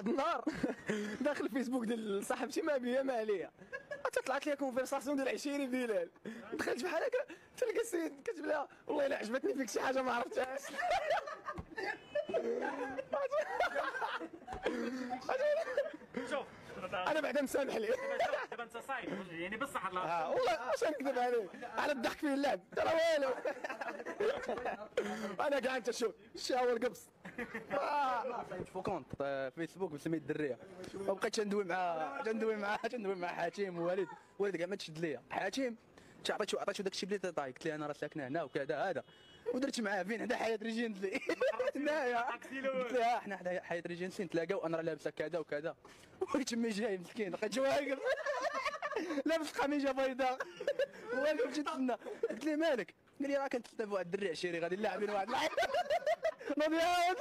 واحد النهار داخل الفيسبوك ديال صاحبتي ما بيا ما عليا. حتى طلعت لي كونفرساسيون ديال 20 بلال. دخلت بحال هكا تلقى السيد كتب لها والله إلا عجبتني فيك شي حاجة ما عرفتهاش. شوف أنا بعدا مسامح ليه دابا أنت صايب. يعني بصح الله. آه، والله اش نكذب عليك. على الضحك في اللعب. ترى والو. أنا كاع أنت شوف الشهوه القبص آه. فو كونت آه، فيسبوك بسميت الدرية. وبقيت ندوي مع ندوي مع ندوي مع حاتم ووالد والد كاع ما تشد ليا حاتم تا عطيتو عطيتو داك الشيء بلي تاي قلت لي أنا راه ساكنه هنا وكذا هذا. ودرت معاه فين حدا حياة ريجنسلي هنايا قلت لها حنا حدا حياة ريجنسلي نتلاقاو أنا راه لابسه كذا وكذا ويتمي جاي مسكين لقيت واقف لابس قميجة بيضاء. واقف مشيت تسنى قلت لي مالك؟ قال لي راه كنت واحد الدري عشيري غادي لاعبين واحد. عاود